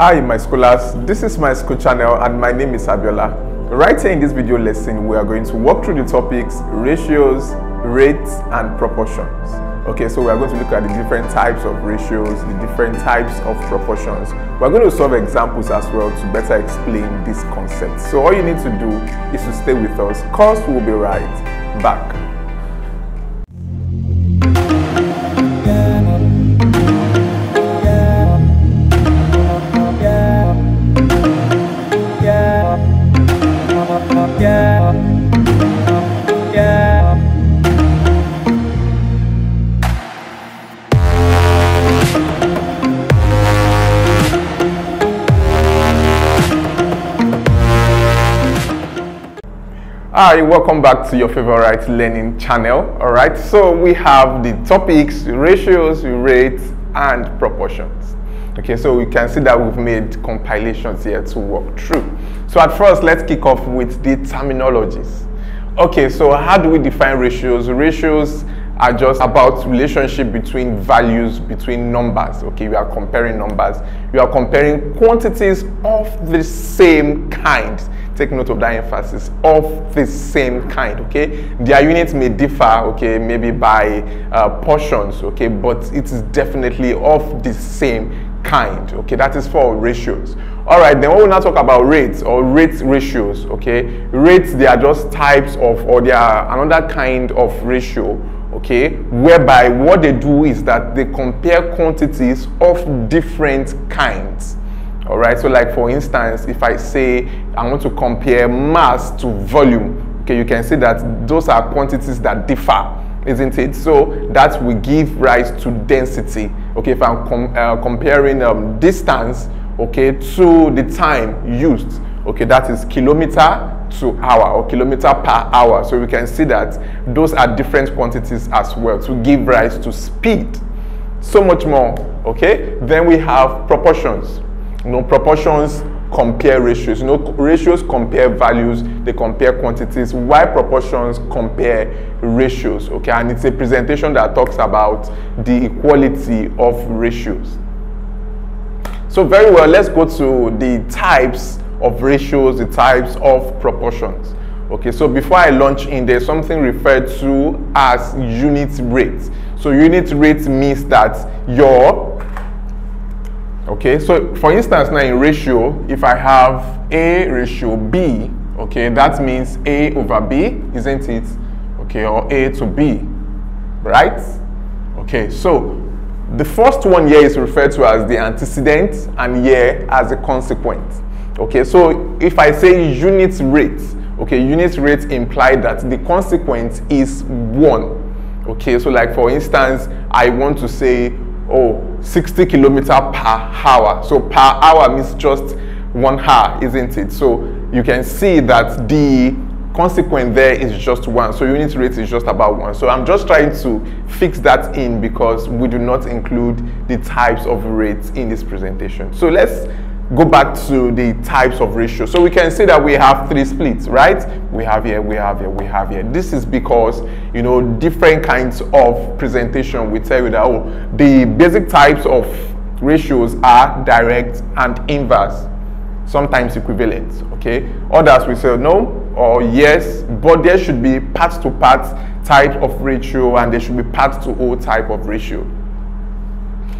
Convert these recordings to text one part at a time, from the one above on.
Hi my scholars, this is my school channel and my name is Abiola. Right here in this video lesson, we are going to walk through the topics ratios, rates and proportions. Okay, so we are going to look at the different types of ratios, the different types of proportions. We're going to solve examples as well to better explain this concept. So all you need to do is to stay with us, cause we'll be right back. Hi, welcome back to your favorite learning channel. All right, so we have the topics, ratios, rates, and proportions. Okay, so we can see that we've made compilations here to walk through. So at first, let's kick off with the terminologies. Okay, so how do we define ratios? Ratios are just about relationship between values, between numbers. Okay, we are comparing numbers. We are comparing quantities of the same kind take note of that emphasis of the same kind okay? Their units may differ okay maybe by uh, portions okay but it is definitely of the same kind okay? That is for ratios. All right then we will now talk about rates or rate ratios okay? Rates they are just types of or they are another kind of ratio okay? Whereby what they do is that they compare quantities of different kinds all right so like for instance if i say i want to compare mass to volume okay you can see that those are quantities that differ isn't it? So that will give rise to density. Okay if i'm com uh, comparing um, distance okay to the time used okay that is kilometer to hour or kilometer per hour. So we can see that those are different quantities as well to give rise to speed. So much more okay? Then we have proportions you know, proportions compare ratios. You know, ratios compare values, they compare quantities, Why proportions compare ratios. Okay, and it's a presentation that talks about the equality of ratios. So very well, let's go to the types of ratios, the types of proportions. Okay, so before I launch in, there's something referred to as unit rate. So unit rate means that your Okay, so for instance, now in ratio, if I have A ratio B, okay, that means A over B, isn't it? Okay, or A to B, right? Okay, so the first one here is referred to as the antecedent and here as the consequent. Okay, so if I say unit rate, okay, unit rate imply that the consequence is 1. Okay, so like for instance, I want to say oh 60 kilometer per hour. So per hour means just one hour isn't it? So you can see that the consequent there is just one. So unit rate is just about one. So i'm just trying to fix that in because we do not include the types of rates in this presentation. So let's go back to the types of ratios. So we can say that we have three splits, right? We have here, we have here, we have here. This is because, you know, different kinds of presentation we tell you that, oh, the basic types of ratios are direct and inverse, sometimes equivalent, okay? Others we say no or yes, but there should be part to part type of ratio and there should be part to whole type of ratio.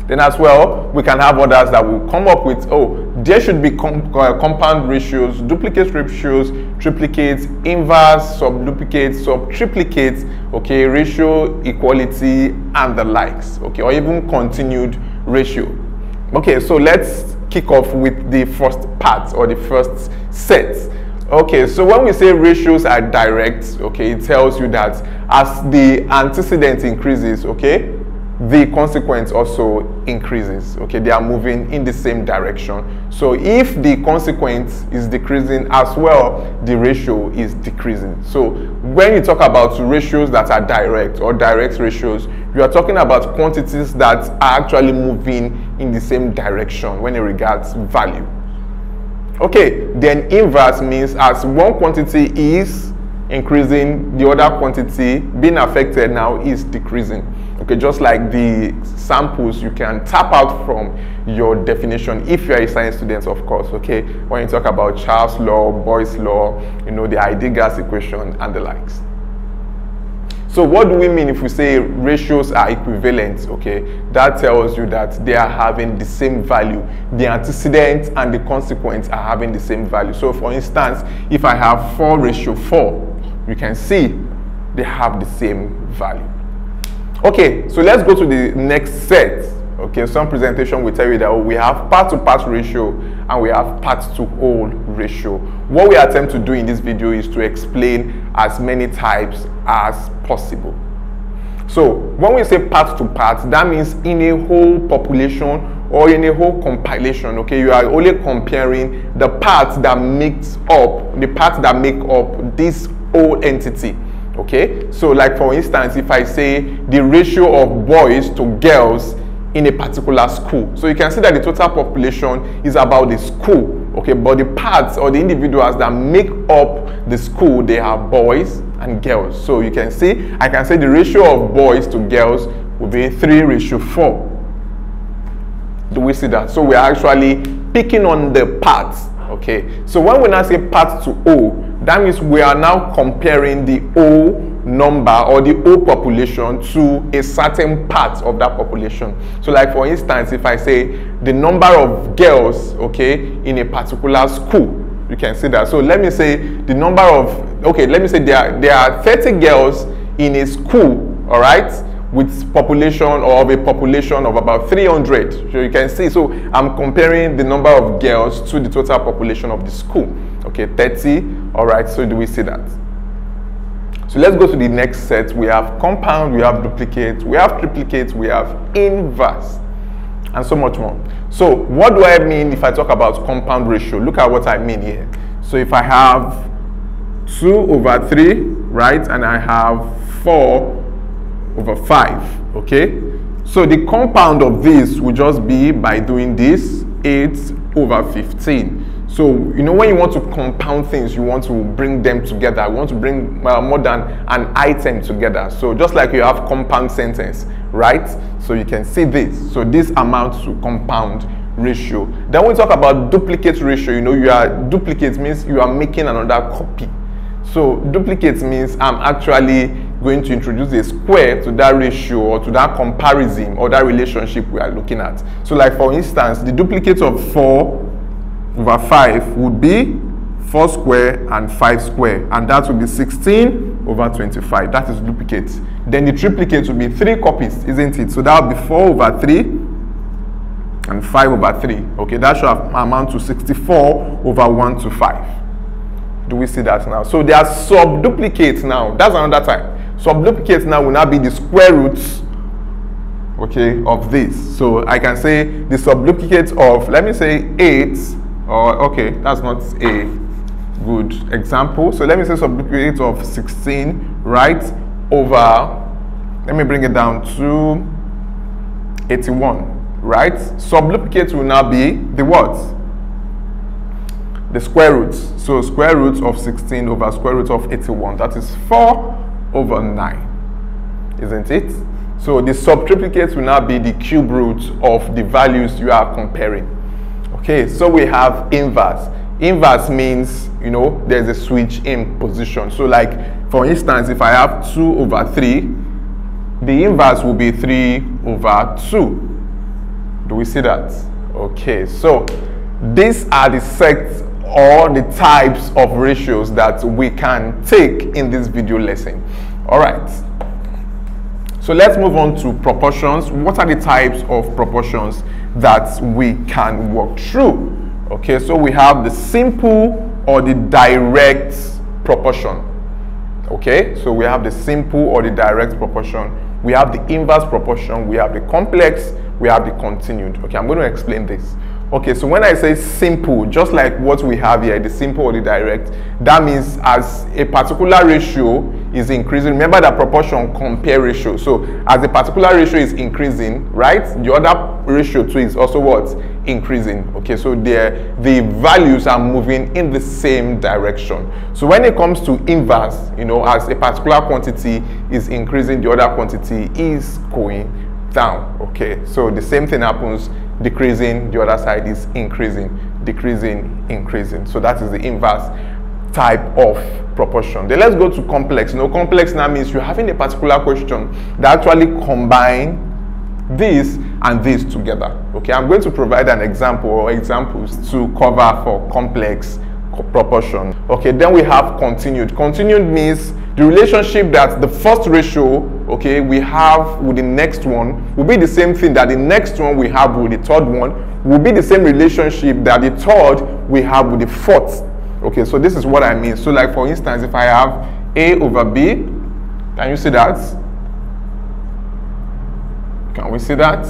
Then as well, we can have others that will come up with, oh, there should be com uh, compound ratios, duplicate ratios, triplicates, inverse, subduplicates, subtriplicates, okay, ratio, equality, and the likes, okay, or even continued ratio. Okay, so let's kick off with the first part or the first set. Okay, so when we say ratios are direct, okay, it tells you that as the antecedent increases, okay, the consequence also increases okay? They are moving in the same direction. So if the consequence is decreasing as well the ratio is decreasing. So when you talk about ratios that are direct or direct ratios you are talking about quantities that are actually moving in the same direction when it regards value. Okay then inverse means as one quantity is increasing, the other quantity being affected now is decreasing. Okay, just like the samples you can tap out from your definition if you are a science student, of course. Okay, when you talk about Charles' law, Boyle's law, you know, the ideal gas equation and the likes. So what do we mean if we say ratios are equivalent? Okay, that tells you that they are having the same value. The antecedent and the consequent are having the same value. So for instance, if I have 4 ratio 4, you can see they have the same value. Okay, so let's go to the next set. Okay, some presentation will tell you that oh, we have part to part ratio and we have part to whole ratio. What we attempt to do in this video is to explain as many types as possible. So when we say part to part, that means in a whole population or in a whole compilation, okay, you are only comparing the parts that makes up, the parts that make up this whole entity okay? So like for instance if i say the ratio of boys to girls in a particular school so you can see that the total population is about the school okay? But the parts or the individuals that make up the school they have boys and girls. So you can see i can say the ratio of boys to girls will be 3 ratio 4 do we see that? So we're actually picking on the parts okay? So when we now say part to o that means we are now comparing the O number or the O population to a certain part of that population. So like for instance, if I say the number of girls, okay, in a particular school, you can see that. So let me say the number of, okay, let me say there are, there are 30 girls in a school, all right, with population or of a population of about 300. So you can see, so I'm comparing the number of girls to the total population of the school. Okay, 30. All right, so do we see that? So let's go to the next set. We have compound, we have duplicate, we have triplicate, we have inverse, and so much more. So what do I mean if I talk about compound ratio? Look at what I mean here. So if I have 2 over 3, right, and I have 4 over 5, okay? So the compound of this will just be by doing this 8 over 15. So, you know, when you want to compound things, you want to bring them together. You want to bring uh, more than an item together. So, just like you have compound sentence, right? So, you can see this. So, this amounts to compound ratio. Then, we talk about duplicate ratio, you know, you are duplicate means you are making another copy. So, duplicate means I'm actually going to introduce a square to that ratio or to that comparison or that relationship we are looking at. So, like for instance, the duplicate of 4 over 5 would be 4 square and 5 square and that would be 16 over 25 that is duplicate. Then the triplicate would be 3 copies isn't it? So that would be 4 over 3 and 5 over 3 okay that should amount to 64 over 1 to 5 do we see that now? So there are subduplicates now. That's another time subduplicates now will now be the square roots okay of this. So i can say the subduplicate of let me say 8 or okay that's not a good example. So let me say subduplicate of 16 right over let me bring it down to 81 right? Subduplicate will now be the what? The square roots. So square root of 16 over square root of 81 that is 4 over 9 isn't it? So the subtriplicate will now be the cube root of the values you are comparing Okay, so we have inverse. Inverse means, you know, there's a switch in position. So like, for instance, if I have 2 over 3, the inverse will be 3 over 2. Do we see that? Okay, so these are the sets or the types of ratios that we can take in this video lesson. All right. So let's move on to proportions. What are the types of proportions that we can work through. Okay, so we have the simple or the direct proportion. Okay, so we have the simple or the direct proportion. We have the inverse proportion. We have the complex. We have the continued. Okay, I'm going to explain this. Okay, so when I say simple, just like what we have here, the simple or the direct, that means as a particular ratio is increasing, remember that proportion compare ratio. So as a particular ratio is increasing, right, the other ratio too is also what? Increasing. Okay, so the, the values are moving in the same direction. So when it comes to inverse, you know, as a particular quantity is increasing, the other quantity is going down. Okay, so the same thing happens, decreasing, the other side is increasing, decreasing, increasing. So that is the inverse type of proportion. Then let's go to complex. Know, complex now means you're having a particular question that actually combine this and this together. Okay, I'm going to provide an example or examples to cover for complex proportion. Okay, then we have continued. Continued means the relationship that the first ratio, okay, we have with the next one will be the same thing that the next one we have with the third one will be the same relationship that the third we have with the fourth Okay, so this is what I mean. So like for instance, if I have A over B, can you see that? Can we see that?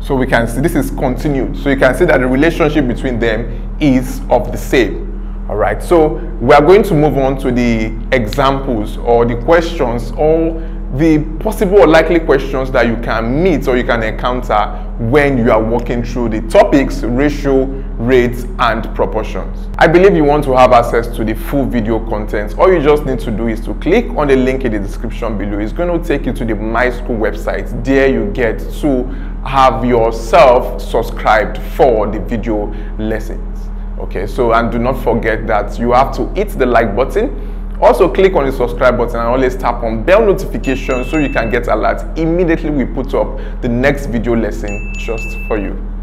So we can see this is continued. So you can see that the relationship between them is of the same. All right, so we are going to move on to the examples or the questions or the possible or likely questions that you can meet or you can encounter when you are walking through the topics, ratio, rates, and proportions. I believe you want to have access to the full video content. All you just need to do is to click on the link in the description below. It's going to take you to the My School website. There you get to have yourself subscribed for the video lessons. Okay, so and do not forget that you have to hit the like button also click on the subscribe button and always tap on bell notification so you can get alerts immediately we put up the next video lesson just for you.